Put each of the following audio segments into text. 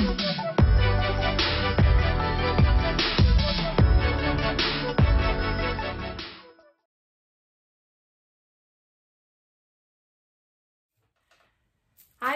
Hi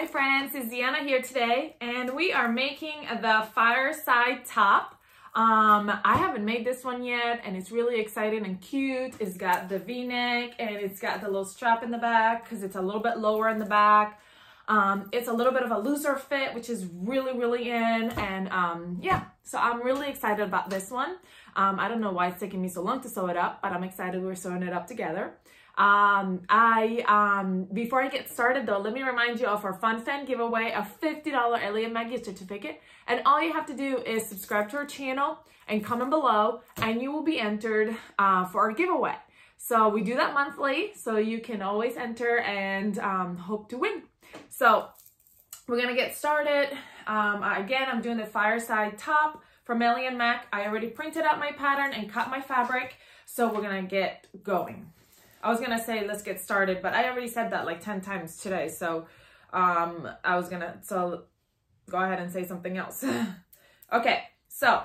friends, it's Diana here today and we are making the fireside top. Um, I haven't made this one yet and it's really exciting and cute. It's got the v-neck and it's got the little strap in the back because it's a little bit lower in the back. Um, it's a little bit of a looser fit, which is really, really in. And um, yeah, so I'm really excited about this one. Um, I don't know why it's taking me so long to sew it up, but I'm excited we're sewing it up together. Um, I, um, before I get started though, let me remind you of our Fun Fan giveaway, a $50 Ellie and Mac gift certificate. And all you have to do is subscribe to our channel and comment below and you will be entered uh, for our giveaway. So we do that monthly, so you can always enter and um, hope to win. So we're gonna get started. Um, again, I'm doing the fireside top from Ellie and Mac. I already printed out my pattern and cut my fabric, so we're gonna get going. I was gonna say let's get started, but I already said that like 10 times today. So um, I was gonna, so go ahead and say something else. okay, so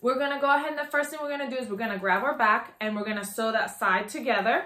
we're gonna go ahead and the first thing we're gonna do is we're gonna grab our back and we're gonna sew that side together.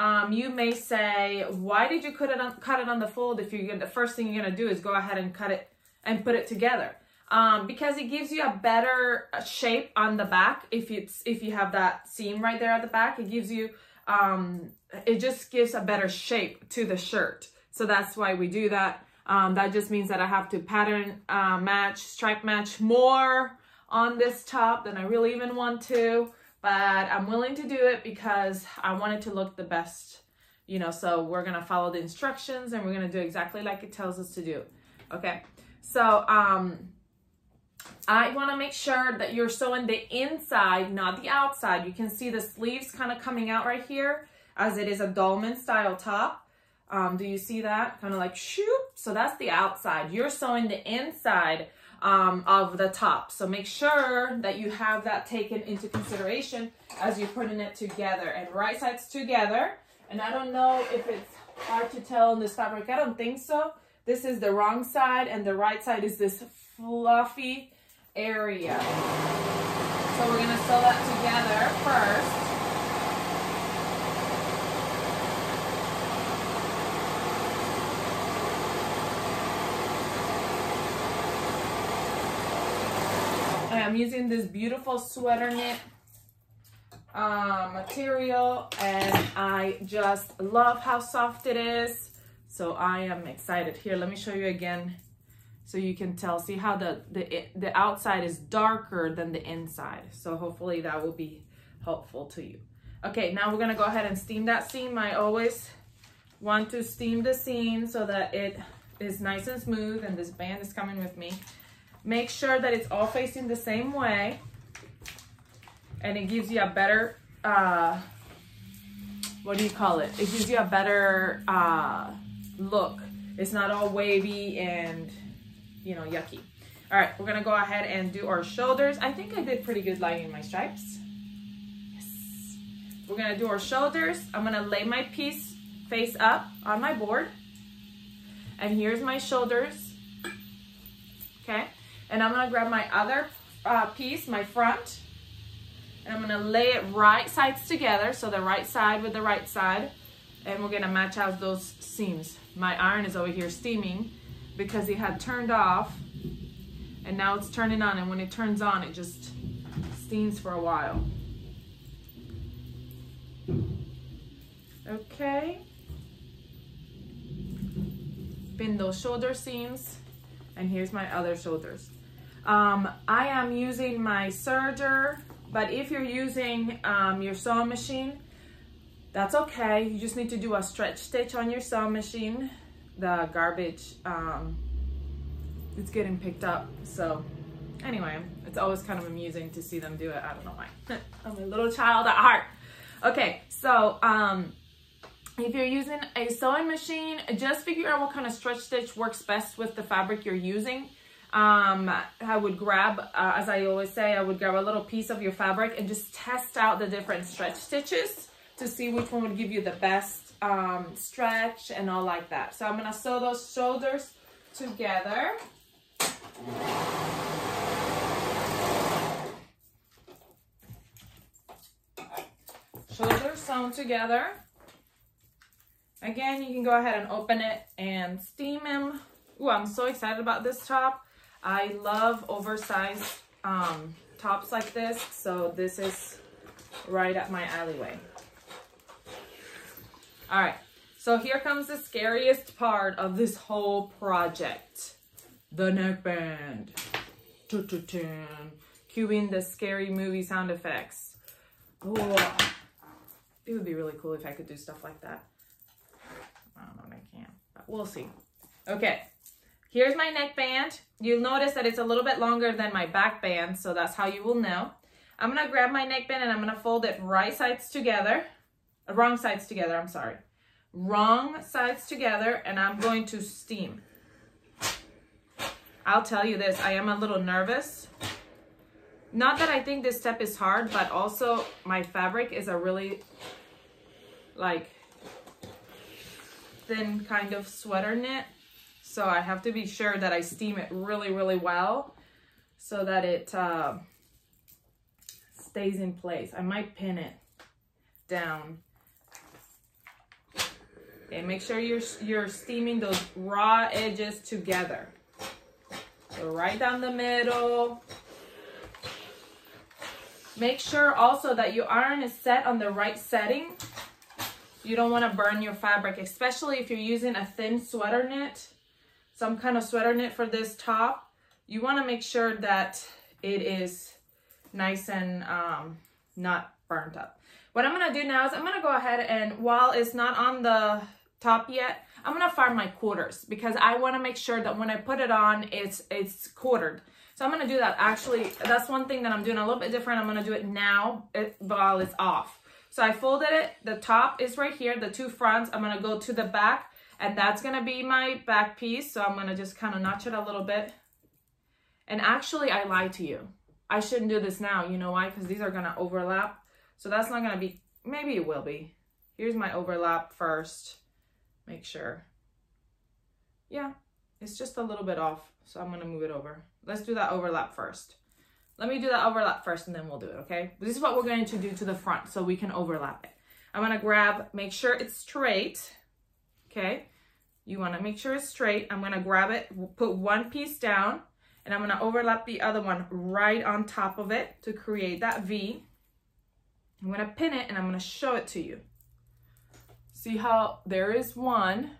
Um, you may say, why did you cut it on, cut it on the fold? If you're the first thing you're gonna do is go ahead and cut it and put it together. Um, because it gives you a better uh, shape on the back if it's if you have that seam right there at the back. It gives you um, it just gives a better shape to the shirt. So that's why we do that. Um, that just means that I have to pattern uh, match stripe match more on this top than I really even want to but I'm willing to do it because I want it to look the best you know so we're gonna follow the instructions and we're gonna do exactly like it tells us to do okay so um I want to make sure that you're sewing the inside, not the outside. You can see the sleeves kind of coming out right here as it is a dolman style top. Um, do you see that? Kind of like shoot. So that's the outside. You're sewing the inside um, of the top. So make sure that you have that taken into consideration as you're putting it together. And right sides together. And I don't know if it's hard to tell in this fabric. I don't think so. This is the wrong side and the right side is this fluffy area. So we're gonna sew that together first. I'm using this beautiful sweater knit uh, material and I just love how soft it is. So I am excited. Here, let me show you again so you can tell. See how the the the outside is darker than the inside. So hopefully that will be helpful to you. Okay now we're gonna go ahead and steam that seam. I always want to steam the seam so that it is nice and smooth and this band is coming with me make sure that it's all facing the same way and it gives you a better uh what do you call it it gives you a better uh look it's not all wavy and you know, yucky. All right, we're gonna go ahead and do our shoulders. I think I did pretty good lining my stripes. Yes. We're gonna do our shoulders. I'm gonna lay my piece face up on my board. And here's my shoulders, okay? And I'm gonna grab my other uh, piece, my front, and I'm gonna lay it right sides together, so the right side with the right side, and we're gonna match out those seams. My iron is over here steaming, because it had turned off and now it's turning on and when it turns on it just steams for a while. Okay. Pin those shoulder seams and here's my other shoulders. Um, I am using my serger, but if you're using um, your sewing machine, that's okay. You just need to do a stretch stitch on your sewing machine the garbage um, it's getting picked up. So anyway, it's always kind of amusing to see them do it. I don't know why. I'm a little child at heart. Okay, so um, if you're using a sewing machine, just figure out what kind of stretch stitch works best with the fabric you're using um, I would grab, uh, as I always say, I would grab a little piece of your fabric and just test out the different stretch stitches to see which one would give you the best um, stretch and all like that. So I'm gonna sew those shoulders together. Shoulders sewn together. Again, you can go ahead and open it and steam him. Ooh, I'm so excited about this top. I love oversized um, tops like this, so this is right up my alleyway. All right, so here comes the scariest part of this whole project. The neckband. Cueing the scary movie sound effects. Oh, it would be really cool if I could do stuff like that. I don't know if I can, but we'll see. Okay, here's my neckband. You'll notice that it's a little bit longer than my back band, so that's how you will know. I'm gonna grab my neckband and I'm gonna fold it right sides together, uh, wrong sides together, I'm sorry. Wrong sides together, and I'm going to steam. I'll tell you this, I am a little nervous. Not that I think this step is hard, but also my fabric is a really like thin kind of sweater knit. So I have to be sure that I steam it really, really well so that it uh, stays in place. I might pin it down. Okay, make sure you're, you're steaming those raw edges together. So right down the middle. Make sure also that your iron is set on the right setting. You don't want to burn your fabric, especially if you're using a thin sweater knit, some kind of sweater knit for this top. You want to make sure that it is nice and um, not burnt up. What I'm going to do now is I'm going to go ahead and while it's not on the top yet, I'm going to fire my quarters because I want to make sure that when I put it on, it's, it's quartered. So I'm going to do that. Actually, that's one thing that I'm doing a little bit different. I'm going to do it now while it's off. So I folded it. The top is right here, the two fronts. I'm going to go to the back and that's to be my back piece. So I'm to just kind of notch it a little bit. And actually, I lied to you. I shouldn't do this now. You know why? Because these are to overlap. So that's not to be, maybe it will be. Here's my overlap first. Make sure. Yeah, it's just a little bit off. So I'm to move it over. Let's do that overlap first. Let me do that overlap first and then we'll do it, okay? This is what we're going to do to the front so we can overlap it. I'm to grab, make sure it's straight, okay? You want to make sure it's straight. I'm going to grab it, put one piece down, and I'm going to overlap the other one right on top of it to create that V. I'm going to pin it and I'm going to show it to you. See how there is one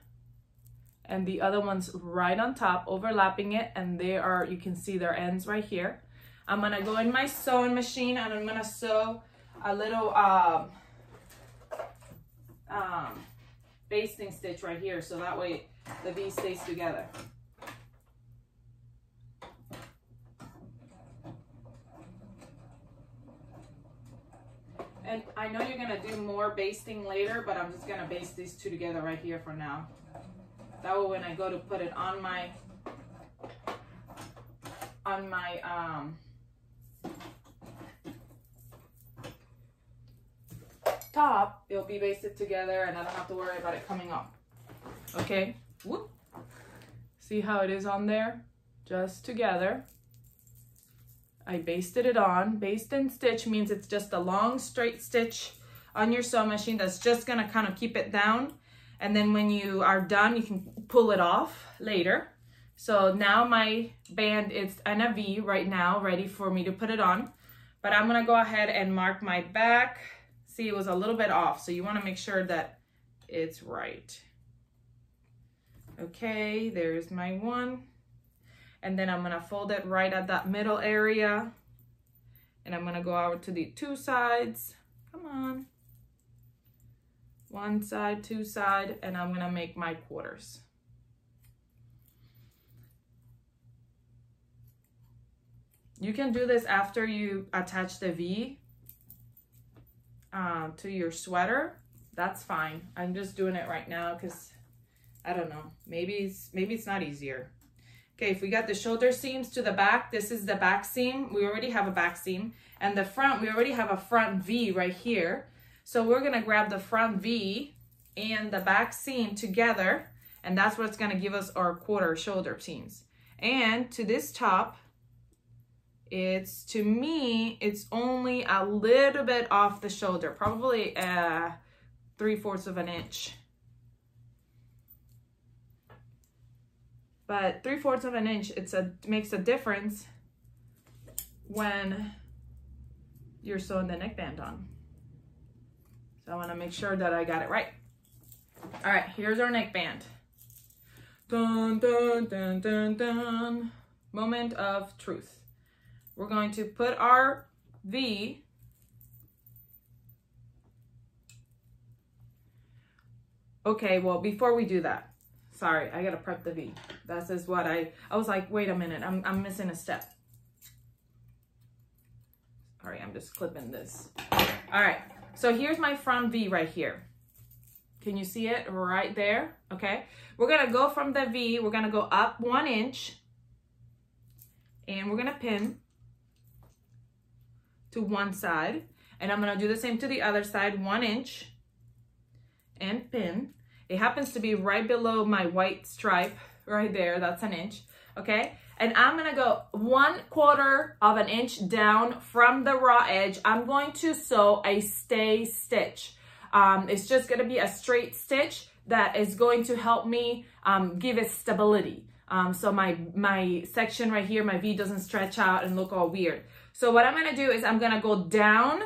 and the other one's right on top, overlapping it, and they are, you can see their ends right here. I'm gonna go in my sewing machine and I'm gonna sew a little um, um, basting stitch right here so that way the V stays together. And I know you're gonna do more basting later, but I'm just gonna baste these two together right here for now. That way when I go to put it on my, on my, um, top, it'll be basted together and I don't have to worry about it coming off. Okay, whoop. See how it is on there? Just together. I basted it on. Baste and stitch means it's just a long straight stitch on your sewing machine that's just gonna kind of keep it down. And then when you are done, you can pull it off later. So now my band is in a V right now, ready for me to put it on. But I'm gonna go ahead and mark my back. See, it was a little bit off, so you wanna make sure that it's right. Okay, there's my one. And then I'm gonna fold it right at that middle area. And I'm gonna go out to the two sides. Come on one side, two side, and I'm gonna make my quarters. You can do this after you attach the V uh, to your sweater. That's fine. I'm just doing it right now because I don't know. Maybe it's, maybe it's not easier. Okay, if we got the shoulder seams to the back, this is the back seam. We already have a back seam. And the front, we already have a front V right here. So we're gonna grab the front V and the back seam together, and that's what's gonna give us our quarter shoulder seams. And to this top it's to me it's only a little bit off the shoulder probably uh three fourths of an inch. But three fourths of an inch it's a makes a difference when you're sewing the neckband on. So I want to make sure that I got it right. All right here's our neckband. Dun dun dun dun dun. Moment of truth we're going to put our V Okay, well, before we do that, sorry, I gotta prep the V. This is what I, I was like, wait a minute, I'm, I'm missing a step. All right, I'm just clipping this. All right, so here's my front V right here. Can you see it right there? Okay, we're gonna go from the V, we're gonna go up one inch and we're gonna pin to one side. And I'm gonna do the same to the other side, one inch and pin. It happens to be right below my white stripe right there. That's an inch, okay? And I'm gonna go one quarter of an inch down from the raw edge. I'm going to sew a stay stitch. Um, it's just gonna be a straight stitch that is going to help me um, give it stability. Um, so my, my section right here, my V doesn't stretch out and look all weird. So what I'm gonna do is I'm gonna go down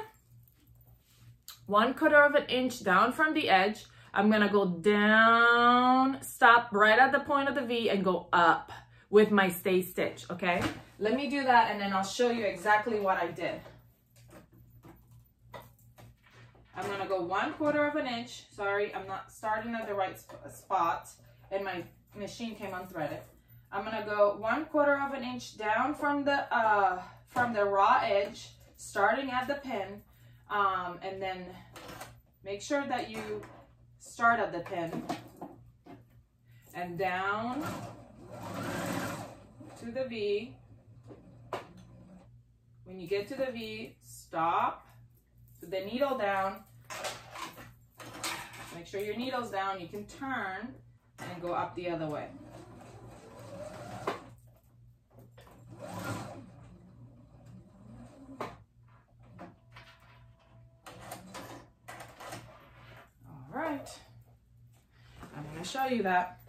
one quarter of an inch down from the edge. I'm gonna go down, stop right at the point of the V and go up with my stay stitch, okay? Let me do that and then I'll show you exactly what I did. I'm gonna go one quarter of an inch. Sorry, I'm not starting at the right spot and my machine came unthreaded. I'm gonna go one quarter of an inch down from the uh, from the raw edge, starting at the pin, um, and then make sure that you start at the pin and down to the V. When you get to the V, stop, put the needle down, make sure your needle's down, you can turn and go up the other way. Show you that.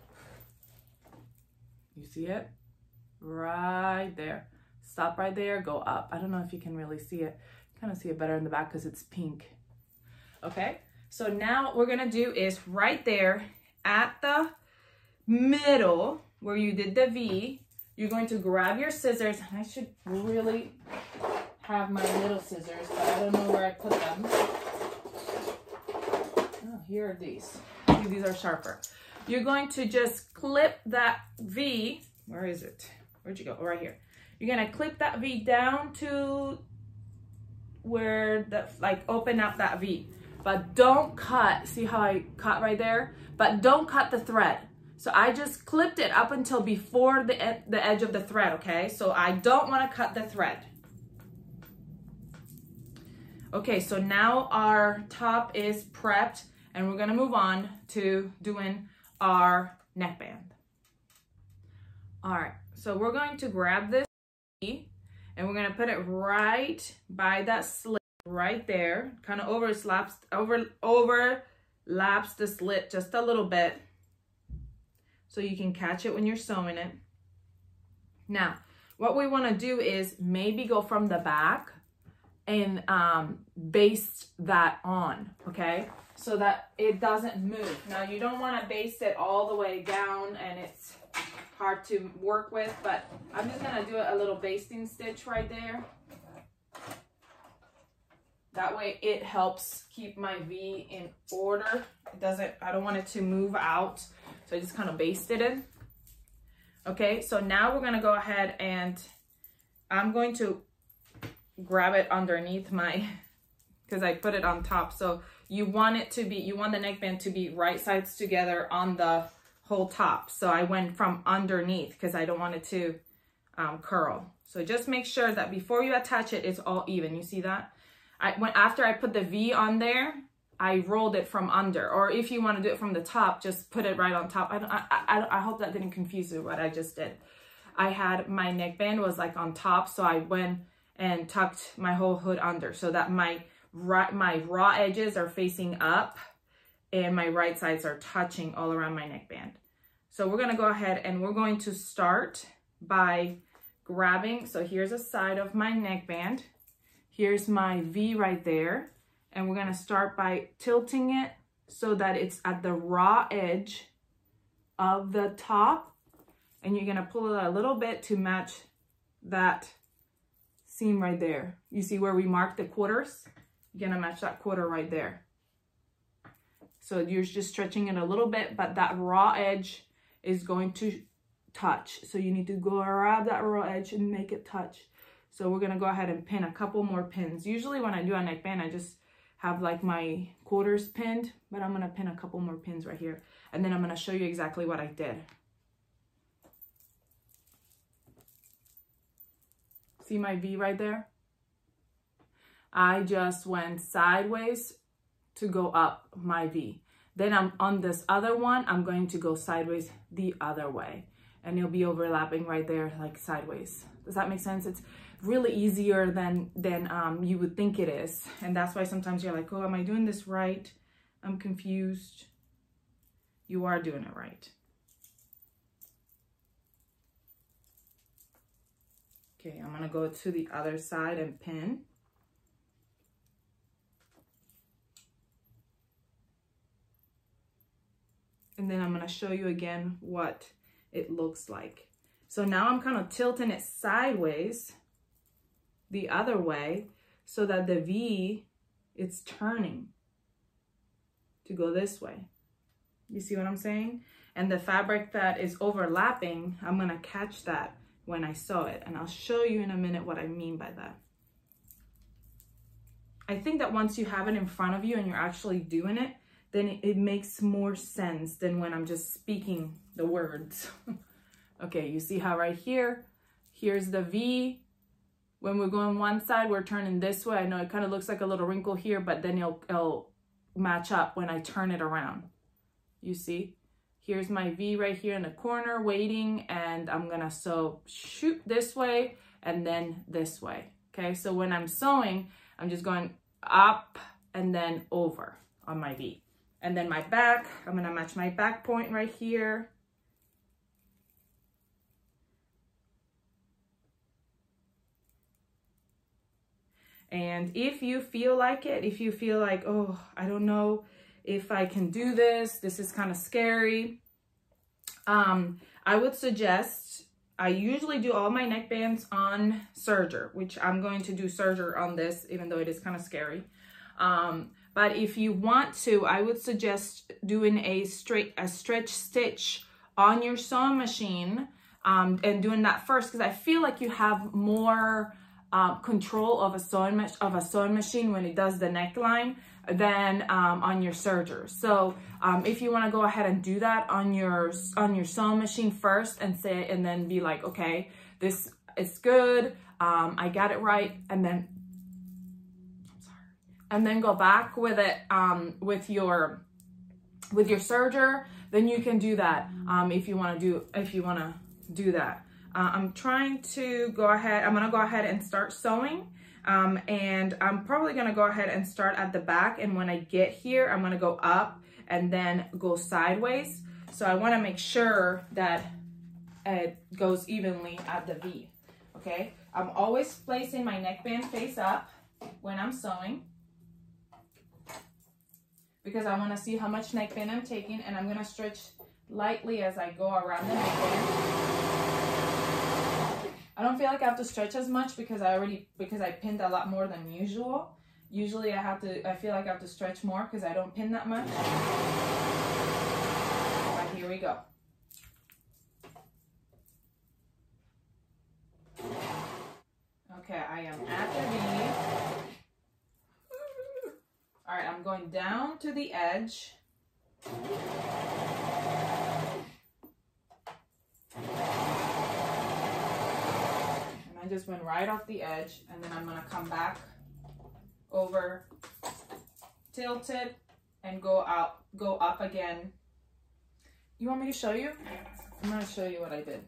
You see it? Right there. Stop right there, go up. I don't know if you can really see it. Kind of see it better in the back because it's pink. Okay, so now what we're gonna do is right there at the middle where you did the V, you're going to grab your scissors. I should really have my little scissors, but I don't know where I put them. Oh, here are these. These are sharper. You're going to just clip that V. Where is it? Where'd you go? Oh, right here. You're going to clip that V down to where the, like open up that V. But don't cut. See how I cut right there? But don't cut the thread. So I just clipped it up until before the, ed the edge of the thread, okay? So I don't want to cut the thread. Okay, so now our top is prepped and we're gonna move on to doing our neckband. All right, so we're going to grab this and we're gonna put it right by that slit right there. Kind of overslaps, over, overlaps the slit just a little bit so you can catch it when you're sewing it. Now, what we wanna do is maybe go from the back and um, baste that on, okay? So that it doesn't move. Now you don't want to baste it all the way down and it's hard to work with, but I'm just going to do a little basting stitch right there. That way it helps keep my V in order. It doesn't, I don't want it to move out. So I just kind of baste it in. Okay, so now we're gonna go ahead and I'm going to grab it underneath my, because I put it on top. So you want it to be, you want the neckband to be right sides together on the whole top. So I went from underneath because I don't want it to um, curl. So just make sure that before you attach it, it's all even. You see that? I went After I put the V on there, I rolled it from under. Or if you want to do it from the top, just put it right on top. I, I, I, I hope that didn't confuse you what I just did. I had my neckband was like on top. So I went and tucked my whole hood under so that my right, my raw edges are facing up and my right sides are touching all around my neckband. So we're gonna go ahead and we're going to start by grabbing, so here's a side of my neckband. Here's my V right there. And we're gonna start by tilting it so that it's at the raw edge of the top. And you're gonna pull it a little bit to match that seam right there. You see where we marked the quarters? Gonna match that quarter right there. So you're just stretching it a little bit, but that raw edge is going to touch. So you need to go grab that raw edge and make it touch. So we're gonna go ahead and pin a couple more pins. Usually when I do a neckband, I just have like my quarters pinned, but I'm gonna pin a couple more pins right here. And then I'm gonna show you exactly what I did. See my V right there? I just went sideways to go up my V. Then I'm on this other one, I'm going to go sideways the other way and you'll be overlapping right there like sideways. Does that make sense? It's really easier than, than um, you would think it is. And that's why sometimes you're like, oh, am I doing this right? I'm confused. You are doing it right. Okay, I'm gonna go to the other side and pin. And then I'm gonna show you again what it looks like. So now I'm kind of tilting it sideways the other way so that the V, it's turning to go this way. You see what I'm saying? And the fabric that is overlapping, I'm gonna catch that when I sew it. And I'll show you in a minute what I mean by that. I think that once you have it in front of you and you're actually doing it, then it, it makes more sense than when I'm just speaking the words. okay, you see how right here, here's the V. When we're going one side, we're turning this way. I know it kind of looks like a little wrinkle here, but then it'll, it'll match up when I turn it around. You see? Here's my V right here in the corner waiting and I'm gonna sew shoot this way and then this way. Okay, so when I'm sewing, I'm just going up and then over on my V. And then my back, I'm gonna match my back point right here. And if you feel like it, if you feel like, oh, I don't know if I can do this, this is kind of scary, um, I would suggest, I usually do all my neckbands on serger, which I'm going to do serger on this, even though it is kind of scary. Um, but if you want to, I would suggest doing a straight a stretch stitch on your sewing machine um, and doing that first because I feel like you have more uh, control of a sewing of a sewing machine when it does the neckline than um, on your serger. So um, if you want to go ahead and do that on your on your sewing machine first and say and then be like, okay, this is good, um, I got it right, and then and then go back with it um, with your with your serger, then you can do that um, if you want to do if you want to do that. Uh, I'm trying to go ahead. I'm gonna go ahead and start sewing. Um, and I'm probably gonna go ahead and start at the back. And when I get here, I'm gonna go up and then go sideways. So I wanna make sure that it goes evenly at the V, okay? I'm always placing my neckband face up when I'm sewing because I want to see how much neckband I'm taking and I'm going to stretch lightly as I go around the neck neckband. I don't feel like I have to stretch as much because I already, because I pinned a lot more than usual. Usually I have to, I feel like I have to stretch more because I don't pin that much. But here we go. Okay, I am at the V. All right, I'm going down to the edge. And I just went right off the edge and then I'm gonna come back over, tilt it, and go out, go up again. You want me to show you? I'm gonna show you what I did.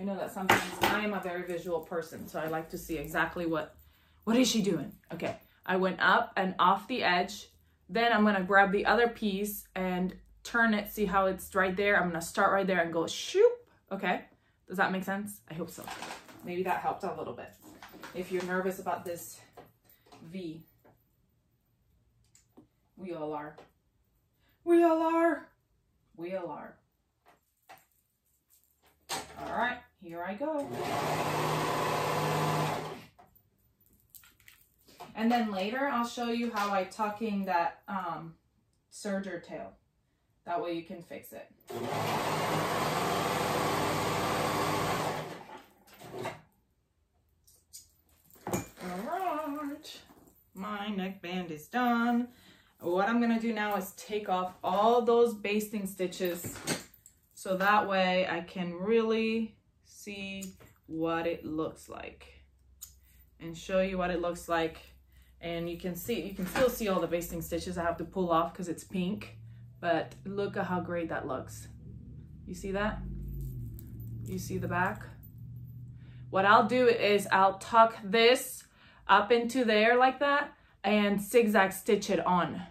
I know that sometimes I am a very visual person, so I like to see exactly what, what is she doing? Okay, I went up and off the edge. Then I'm gonna grab the other piece and turn it, see how it's right there. I'm gonna start right there and go shoop, okay? Does that make sense? I hope so. Maybe that helped a little bit. If you're nervous about this V, we all are. We all are. We all are. All right, here I go. And then later I'll show you how I tucking that um, serger tail. That way you can fix it. Alright, my neckband is done. What I'm gonna do now is take off all those basting stitches so that way I can really see what it looks like and show you what it looks like. And you can see, you can still see all the basting stitches I have to pull off because it's pink, but look at how great that looks. You see that? You see the back? What I'll do is I'll tuck this up into there like that and zigzag stitch it on.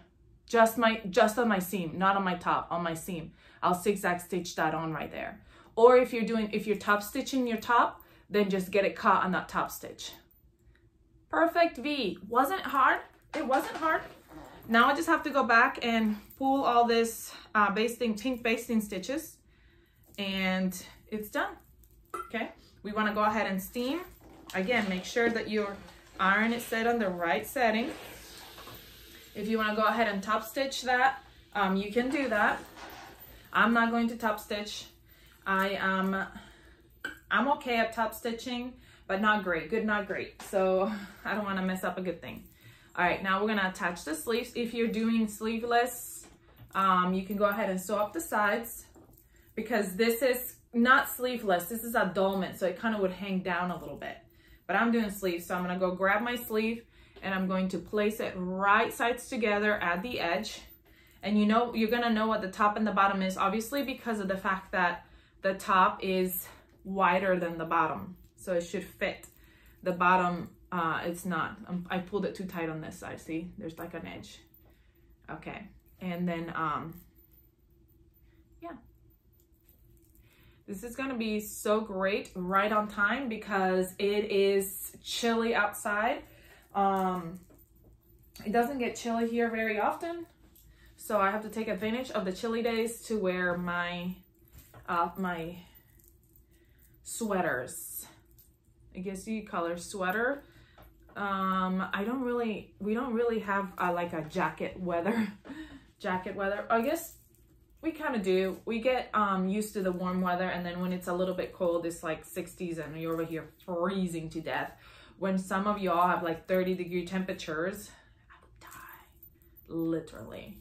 Just my just on my seam, not on my top, on my seam. I'll zigzag stitch that on right there. Or if you're doing, if you're top stitching your top, then just get it caught on that top stitch. Perfect V. Wasn't hard. It wasn't hard. Now I just have to go back and pull all this uh, basting, pink basting stitches and it's done. Okay. We want to go ahead and steam. Again, make sure that your iron is set on the right setting. If you want to go ahead and top stitch that, um, you can do that. I'm not going to top stitch. I am, I'm okay at top stitching, but not great, good, not great. So I don't wanna mess up a good thing. All right, now we're gonna attach the sleeves. If you're doing sleeveless, um, you can go ahead and sew up the sides because this is not sleeveless, this is a dolman, so it kind of would hang down a little bit. But I'm doing sleeves, so I'm gonna go grab my sleeve and I'm going to place it right sides together at the edge and you know, you're gonna know what the top and the bottom is, obviously because of the fact that the top is wider than the bottom. So it should fit. The bottom, uh, it's not. Um, I pulled it too tight on this side, see? There's like an edge. Okay, and then, um, yeah. This is gonna be so great right on time because it is chilly outside. Um, it doesn't get chilly here very often. So I have to take advantage of the chilly days to wear my, uh, my sweaters. I guess you color sweater. Um, I don't really, we don't really have like a jacket weather, jacket weather. I guess we kind of do. We get um, used to the warm weather and then when it's a little bit cold, it's like 60s and you're over here freezing to death. When some of y'all have like 30 degree temperatures, I would die, literally.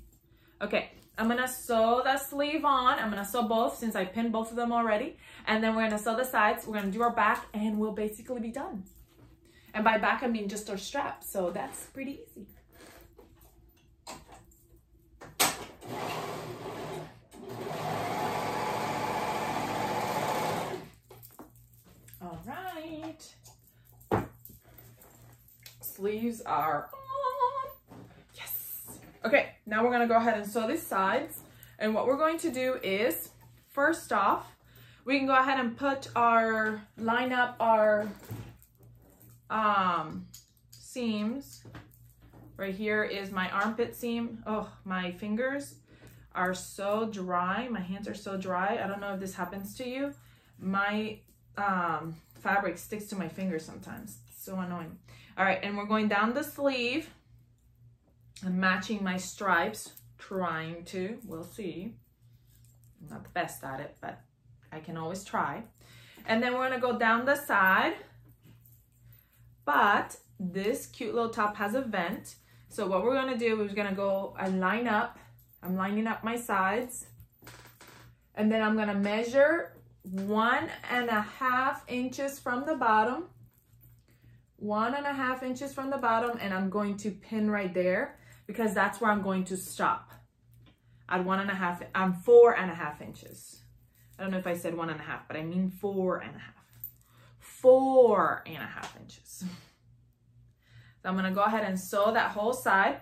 Okay, I'm gonna sew the sleeve on. I'm gonna sew both since I pinned both of them already. And then we're gonna sew the sides. We're gonna do our back and we'll basically be done. And by back, I mean just our strap. So that's pretty easy. All right. Sleeves are Okay, now we're gonna go ahead and sew these sides. And what we're going to do is, first off, we can go ahead and put our, line up our um, seams. Right here is my armpit seam. Oh, my fingers are so dry. My hands are so dry. I don't know if this happens to you. My um, fabric sticks to my fingers sometimes. It's so annoying. All right, and we're going down the sleeve. I'm matching my stripes, trying to, we'll see. I'm not the best at it, but I can always try. And then we're gonna go down the side, but this cute little top has a vent. So what we're gonna do is we're gonna go and line up. I'm lining up my sides. And then I'm gonna measure one and a half inches from the bottom one and a half inches from the bottom and I'm going to pin right there because that's where I'm going to stop at one and a half, I'm four and a half inches. I don't know if I said one and a half, but I mean four and a half. Four and a half inches. So I'm gonna go ahead and sew that whole side.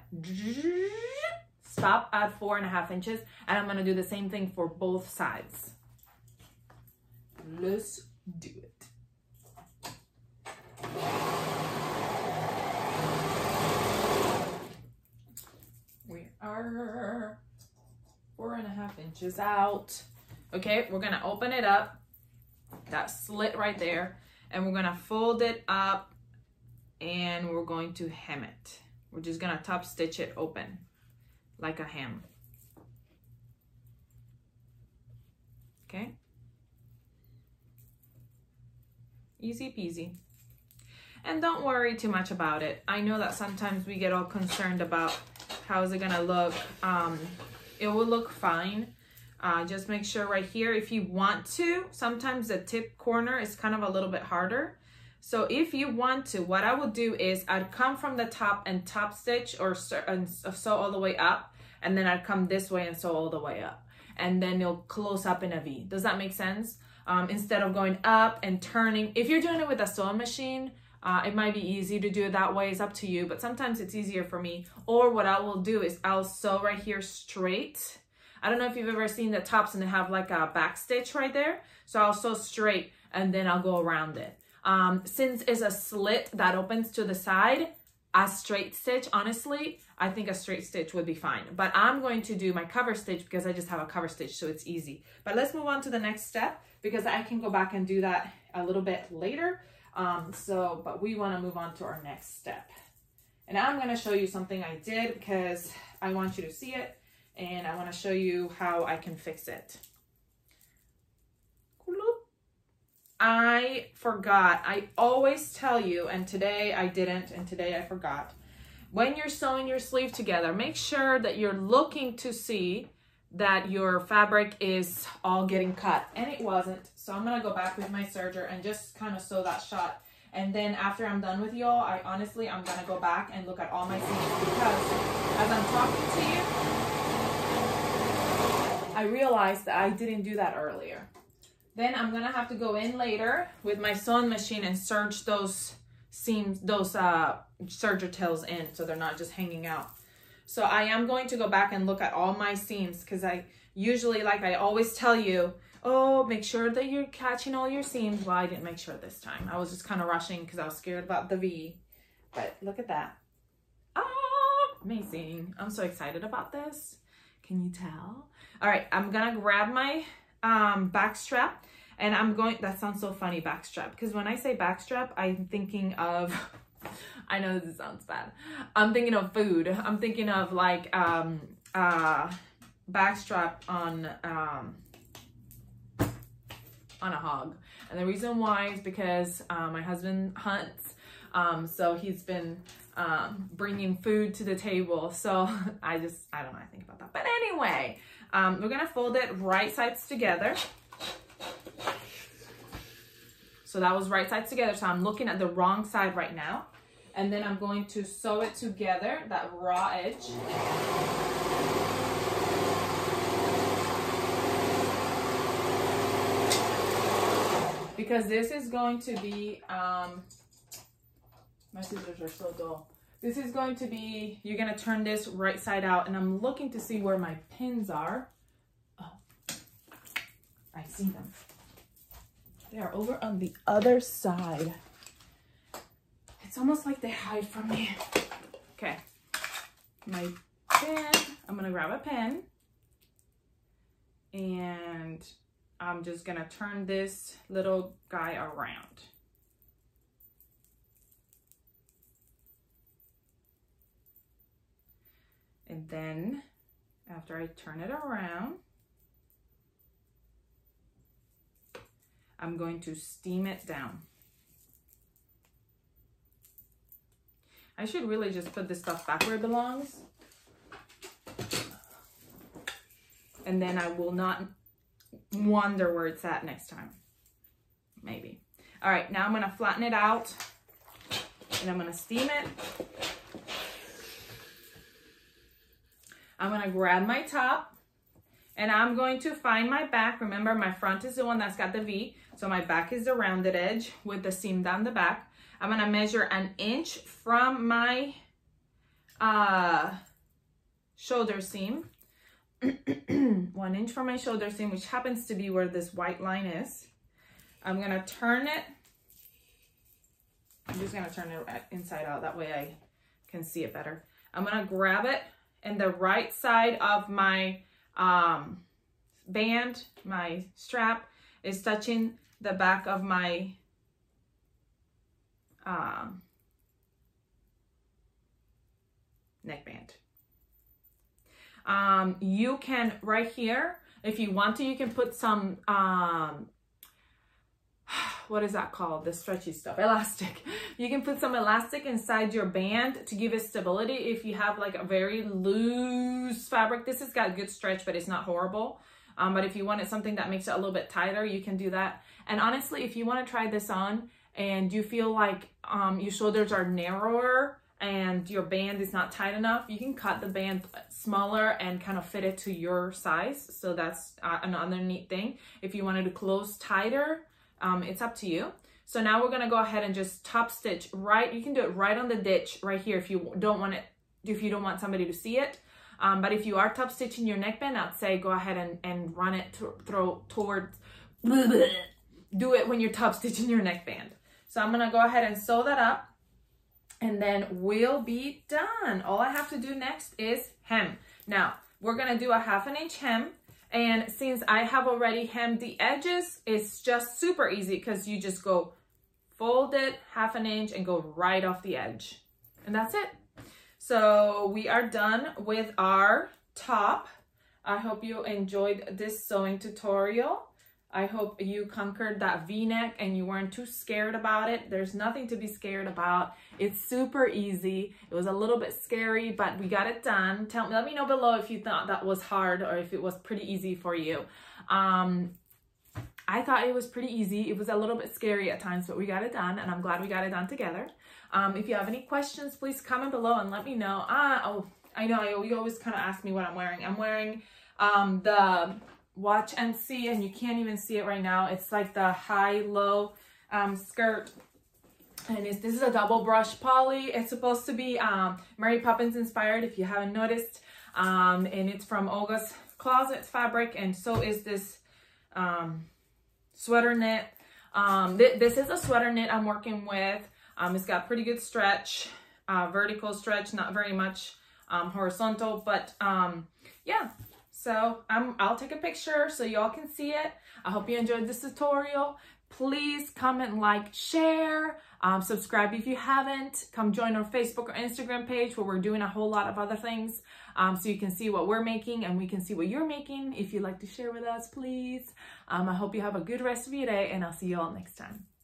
Stop at four and a half inches. And I'm gonna do the same thing for both sides. Let's do it. We are four and a half inches out. Okay, we're gonna open it up, that slit right there, and we're gonna fold it up and we're going to hem it. We're just gonna top stitch it open like a hem. Okay. Easy peasy. And don't worry too much about it. I know that sometimes we get all concerned about how is it gonna look. Um, it will look fine. Uh, just make sure right here, if you want to, sometimes the tip corner is kind of a little bit harder. So if you want to, what I would do is I'd come from the top and top stitch or sew all the way up. And then I'd come this way and sew all the way up. And then you'll close up in a V. Does that make sense? Um, instead of going up and turning. If you're doing it with a sewing machine, uh, it might be easy to do it that way. It's up to you, but sometimes it's easier for me. Or what I will do is I'll sew right here straight. I don't know if you've ever seen the tops and they have like a back stitch right there. So I'll sew straight and then I'll go around it. Um, since it's a slit that opens to the side, a straight stitch, honestly, I think a straight stitch would be fine. But I'm going to do my cover stitch because I just have a cover stitch, so it's easy. But let's move on to the next step because I can go back and do that a little bit later. Um, so, but we want to move on to our next step. And I'm going to show you something I did because I want you to see it and I want to show you how I can fix it. I forgot. I always tell you, and today I didn't, and today I forgot. When you're sewing your sleeve together, make sure that you're looking to see that your fabric is all getting cut. And it wasn't. So i'm gonna go back with my serger and just kind of sew that shot. And then after i'm done with y'all i honestly i'm gonna go back and look at all my seams because as i'm talking to you i realized that i didn't do that earlier. Then i'm gonna have to go in later with my sewing machine and serge those seams those uh serger tails in so they're not just hanging out so I am going to go back and look at all my seams because I usually, like I always tell you, oh, make sure that you're catching all your seams. Well, I didn't make sure this time. I was just kind of rushing because I was scared about the V. But look at that. Ah, amazing. I'm so excited about this. Can you tell? All right, I'm going to grab my um, back strap and I'm going, that sounds so funny, back strap. Because when I say back strap, I'm thinking of I know this sounds bad. I'm thinking of food. I'm thinking of like um uh backstrap on um on a hog. And the reason why is because uh, my husband hunts. Um, so he's been um, bringing food to the table. So I just, I don't know, I think about that. But anyway, um, we're gonna fold it right sides together. So that was right sides together. So I'm looking at the wrong side right now and then I'm going to sew it together, that raw edge. Because this is going to be, um, my scissors are so dull. This is going to be, you're gonna turn this right side out and I'm looking to see where my pins are. Oh, I see them. They are over on the other side. It's almost like they hide from me. Okay, my pen, I'm gonna grab a pen and I'm just gonna turn this little guy around. And then after I turn it around, I'm going to steam it down. I should really just put this stuff back where it belongs. And then I will not wonder where it's at next time. Maybe. All right, now I'm gonna flatten it out and I'm gonna steam it. I'm gonna grab my top And I'm going to find my back. Remember, my front is the one that's got the V. So my back is the rounded edge with the seam down the back. I'm gonna measure an inch from my uh, shoulder seam. one inch from my shoulder seam, which happens to be where this white line is. I'm gonna turn it. I'm just gonna turn it inside out. That way I can see it better. I'm gonna grab it and the right side of my um, band, my strap is touching the back of my um, neckband. Um, you can, right here, if you want to, you can put some, um, what is that called? The stretchy stuff, elastic. You can put some elastic inside your band to give it stability. If you have like a very loose fabric, this has got good stretch, but it's not horrible. Um, but if you wanted something that makes it a little bit tighter, you can do that. And honestly, if you want to try this on and you feel like um, your shoulders are narrower and your band is not tight enough, you can cut the band smaller and kind of fit it to your size. So that's uh, another neat thing. If you wanted to close tighter, um, it's up to you. So now we're gonna go ahead and just top stitch right, you can do it right on the ditch right here if you don't want it, if you don't want somebody to see it. Um, but if you are top stitching your neckband, I'd say go ahead and, and run it to, throw towards, do it when you're top stitching your neckband. So I'm gonna go ahead and sew that up and then we'll be done. All I have to do next is hem. Now, we're gonna do a half an inch hem and since I have already hemmed the edges, it's just super easy because you just go fold it half an inch and go right off the edge. And that's it. So we are done with our top. I hope you enjoyed this sewing tutorial. I hope you conquered that v-neck and you weren't too scared about it. There's nothing to be scared about. It's super easy. It was a little bit scary, but we got it done. Tell me, let me know below if you thought that was hard or if it was pretty easy for you. Um, I thought it was pretty easy. It was a little bit scary at times, but we got it done and I'm glad we got it done together. Um, if you have any questions, please comment below and let me know. Ah, oh, I know, you always kind of ask me what I'm wearing. I'm wearing um, the watch and see, and you can't even see it right now. It's like the high-low um, skirt. And this is a double brush poly. It's supposed to be um, Mary Poppins inspired, if you haven't noticed. Um, and it's from Olga's Closet fabric, and so is this um, sweater knit. Um, th this is a sweater knit I'm working with. Um, it's got pretty good stretch, uh, vertical stretch, not very much um, horizontal, but um, yeah, so um, I'll take a picture so y'all can see it. I hope you enjoyed this tutorial. Please comment, like, share, um, subscribe if you haven't. Come join our Facebook or Instagram page where we're doing a whole lot of other things um, so you can see what we're making and we can see what you're making. If you'd like to share with us, please. Um, I hope you have a good rest of your day and I'll see you all next time.